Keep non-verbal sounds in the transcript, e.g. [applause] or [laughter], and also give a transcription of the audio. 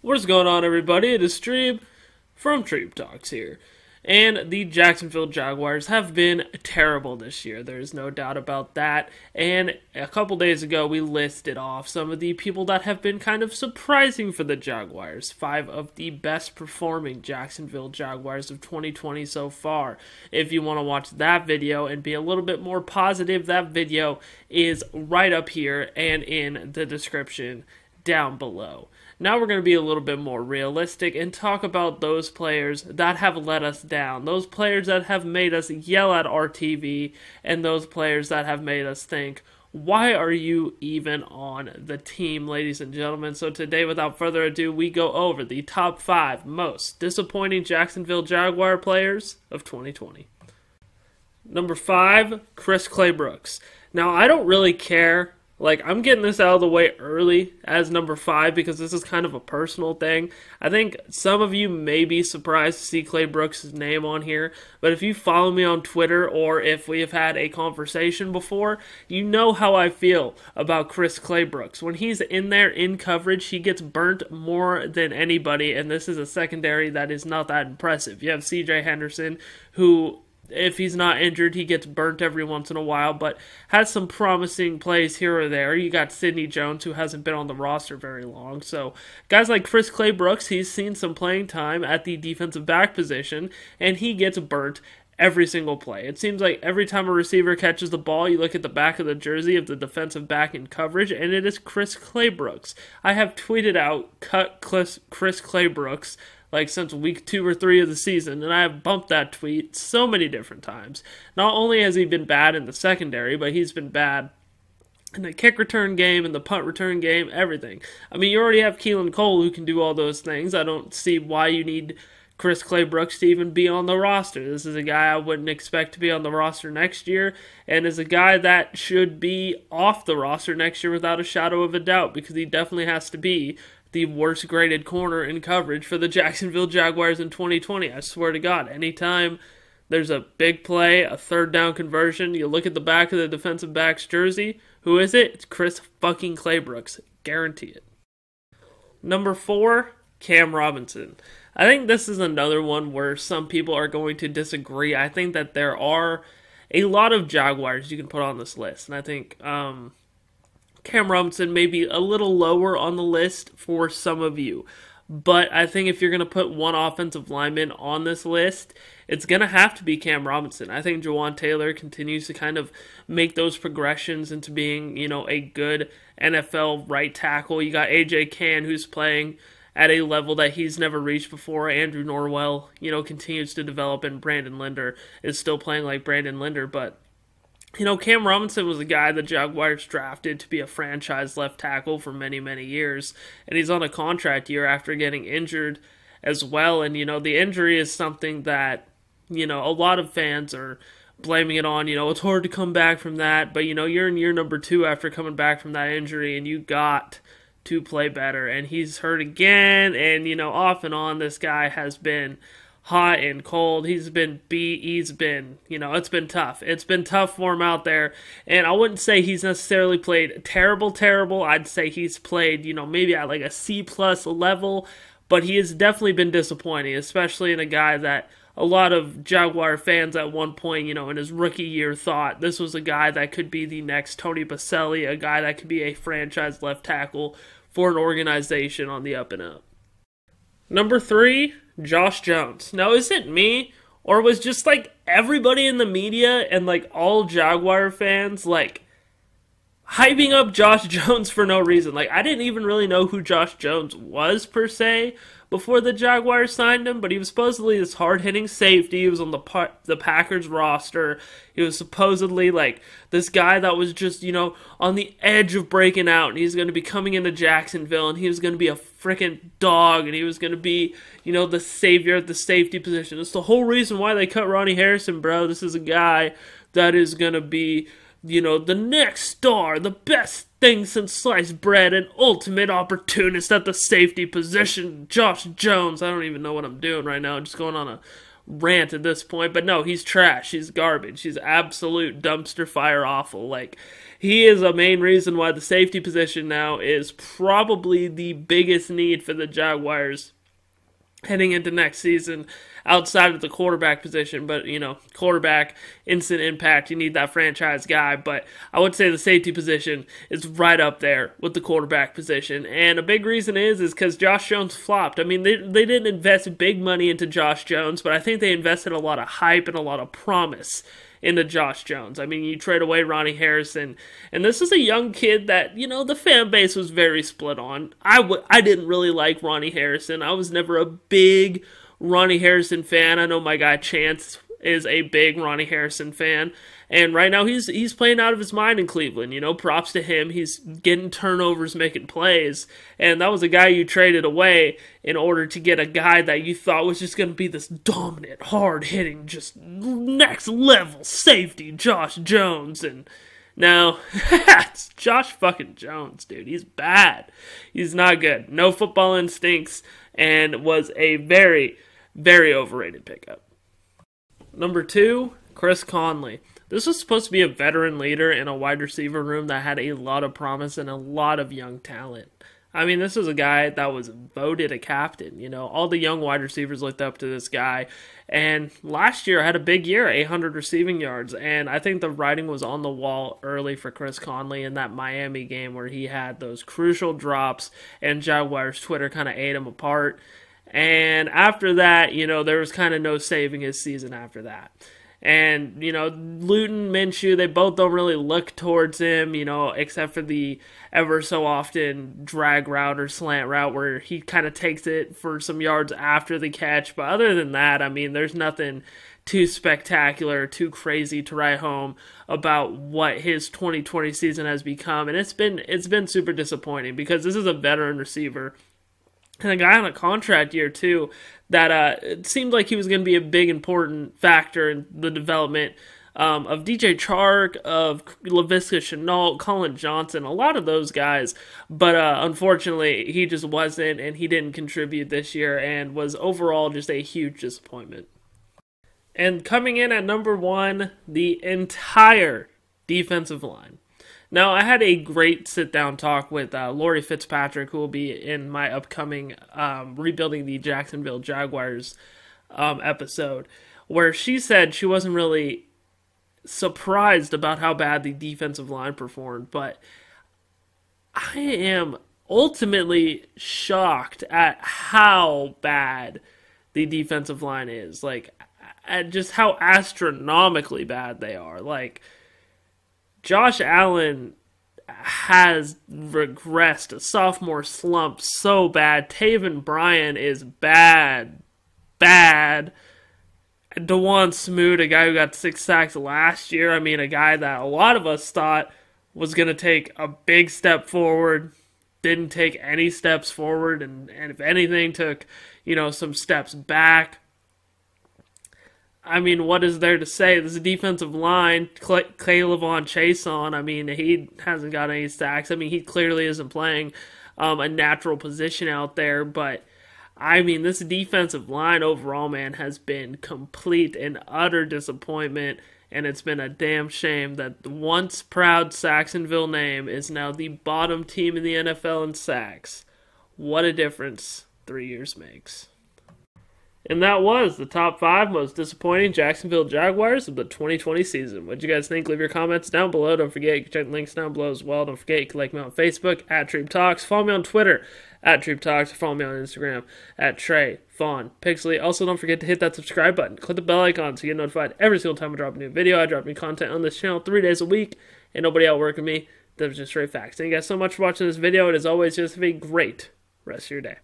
What's going on, everybody? It is Treeb from Treeb Talks here. And the Jacksonville Jaguars have been terrible this year. There's no doubt about that. And a couple days ago, we listed off some of the people that have been kind of surprising for the Jaguars. Five of the best performing Jacksonville Jaguars of 2020 so far. If you want to watch that video and be a little bit more positive, that video is right up here and in the description down below. Now we're going to be a little bit more realistic and talk about those players that have let us down, those players that have made us yell at our TV, and those players that have made us think, why are you even on the team, ladies and gentlemen? So, today, without further ado, we go over the top five most disappointing Jacksonville Jaguar players of 2020. Number five, Chris Claybrooks. Now, I don't really care like, I'm getting this out of the way early as number five because this is kind of a personal thing. I think some of you may be surprised to see Claybrooks' name on here, but if you follow me on Twitter or if we have had a conversation before, you know how I feel about Chris Claybrooks. When he's in there in coverage, he gets burnt more than anybody, and this is a secondary that is not that impressive. You have CJ Henderson, who if he's not injured, he gets burnt every once in a while, but has some promising plays here or there. You got Sidney Jones, who hasn't been on the roster very long. So, guys like Chris Claybrooks, he's seen some playing time at the defensive back position, and he gets burnt every single play. It seems like every time a receiver catches the ball, you look at the back of the jersey of the defensive back in coverage, and it is Chris Claybrooks. I have tweeted out, cut Chris Claybrooks like since week two or three of the season, and I have bumped that tweet so many different times. Not only has he been bad in the secondary, but he's been bad in the kick return game and the punt return game, everything. I mean, you already have Keelan Cole who can do all those things. I don't see why you need Chris Claybrooks to even be on the roster. This is a guy I wouldn't expect to be on the roster next year, and is a guy that should be off the roster next year without a shadow of a doubt because he definitely has to be the worst graded corner in coverage for the Jacksonville Jaguars in 2020. I swear to God, anytime there's a big play, a third down conversion, you look at the back of the defensive back's jersey. Who is it? It's Chris fucking Claybrooks. Guarantee it. Number four, Cam Robinson. I think this is another one where some people are going to disagree. I think that there are a lot of Jaguars you can put on this list, and I think um, Cam Robinson may be a little lower on the list for some of you. But I think if you're going to put one offensive lineman on this list, it's going to have to be Cam Robinson. I think Jawaan Taylor continues to kind of make those progressions into being, you know, a good NFL right tackle. You got AJ Cann who's playing at a level that he's never reached before. Andrew Norwell, you know, continues to develop, and Brandon Linder is still playing like Brandon Linder, but you know, Cam Robinson was a guy the Jaguars drafted to be a franchise left tackle for many, many years, and he's on a contract year after getting injured as well. And, you know, the injury is something that, you know, a lot of fans are blaming it on. You know, it's hard to come back from that, but, you know, you're in year number two after coming back from that injury, and you got to play better. And he's hurt again, and, you know, off and on, this guy has been hot and cold. He's been beat. He's been, you know, it's been tough. It's been tough for him out there. And I wouldn't say he's necessarily played terrible, terrible. I'd say he's played, you know, maybe at like a C plus level, but he has definitely been disappointing, especially in a guy that a lot of Jaguar fans at one point, you know, in his rookie year thought this was a guy that could be the next Tony Boselli, a guy that could be a franchise left tackle for an organization on the up and up. Number three, Josh Jones. Now, is it me? Or was just like everybody in the media and like all Jaguar fans like hyping up Josh [laughs] Jones for no reason? Like, I didn't even really know who Josh Jones was per se before the Jaguars signed him, but he was supposedly this hard hitting safety. He was on the the Packers roster. He was supposedly like this guy that was just you know on the edge of breaking out, and he's going to be coming into Jacksonville, and he was going to be a freaking dog, and he was going to be you know the savior at the safety position. It's the whole reason why they cut Ronnie Harrison, bro. This is a guy that is going to be you know the next star, the best thing since sliced bread, an ultimate opportunist at the safety position, Josh Jones. I don't even know what I'm doing right now. I'm just going on a rant at this point, but no, he's trash. He's garbage. He's absolute dumpster fire awful. Like, he is a main reason why the safety position now is probably the biggest need for the Jaguars heading into next season outside of the quarterback position. But, you know, quarterback, instant impact, you need that franchise guy. But I would say the safety position is right up there with the quarterback position. And a big reason is is because Josh Jones flopped. I mean, they, they didn't invest big money into Josh Jones, but I think they invested a lot of hype and a lot of promise into Josh Jones. I mean, you trade away Ronnie Harrison, and this is a young kid that you know the fan base was very split on. I w- I didn't really like Ronnie Harrison. I was never a big Ronnie Harrison fan. I know my guy Chance is a big Ronnie Harrison fan. And right now he's he's playing out of his mind in Cleveland. You know, props to him. He's getting turnovers, making plays. And that was a guy you traded away in order to get a guy that you thought was just going to be this dominant, hard hitting, just next level safety, Josh Jones. And now [laughs] it's Josh fucking Jones, dude. He's bad. He's not good. No football instincts, and was a very, very overrated pickup. Number two, Chris Conley. This was supposed to be a veteran leader in a wide receiver room that had a lot of promise and a lot of young talent. I mean, this was a guy that was voted a captain. You know, all the young wide receivers looked up to this guy. And last year had a big year, 800 receiving yards. And I think the writing was on the wall early for Chris Conley in that Miami game where he had those crucial drops and Jaguars Twitter kind of ate him apart. And after that, you know, there was kind of no saving his season after that. And, you know, Luton, Minshew, they both don't really look towards him, you know, except for the ever so often drag route or slant route where he kind of takes it for some yards after the catch. But other than that, I mean, there's nothing too spectacular, too crazy to write home about what his 2020 season has become. And it's been it's been super disappointing because this is a veteran receiver and a guy on a contract year too that uh, it seemed like he was going to be a big important factor in the development um, of DJ Chark, of Laviska Shenault, Collin Johnson, a lot of those guys. But uh, unfortunately, he just wasn't, and he didn't contribute this year, and was overall just a huge disappointment. And coming in at number one, the entire defensive line. Now, I had a great sit down talk with uh, Lori Fitzpatrick, who will be in my upcoming um, Rebuilding the Jacksonville Jaguars um, episode, where she said she wasn't really surprised about how bad the defensive line performed, but I am ultimately shocked at how bad the defensive line is. Like, at just how astronomically bad they are. Like, Josh Allen has regressed. A sophomore slump so bad. Taven Bryan is bad. Bad. Dawuane Smoot, a guy who got six sacks last year. I mean, a guy that a lot of us thought was going to take a big step forward. Didn't take any steps forward, and, and if anything, took, you know, some steps back. I mean, what is there to say? This defensive line, Clay, K'Lavon Chaisson, I mean, he hasn't got any sacks. I mean, he clearly isn't playing um, a natural position out there, but I mean, this defensive line overall, man, has been complete and utter disappointment, and it's been a damn shame that the once proud Sacksonville name is now the bottom team in the NFL in sacks. What a difference three years makes. And that was the top five most disappointing Jacksonville Jaguars of the 2020 season. What do you guys think? Leave your comments down below. Don't forget, you can check the links down below as well. Don't forget, you can like me on Facebook at Treeb Talks. Follow me on Twitter at Treeb Talks. Follow me on Instagram at Trey Fawn Pixley. Also, don't forget to hit that subscribe button. Click the bell icon so you get notified every single time I drop a new video. I drop new content on this channel three days a week. and nobody outworking me. That's just straight facts. Thank you guys so much for watching this video. And as always, just have a great rest of your day.